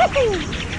Woohoo!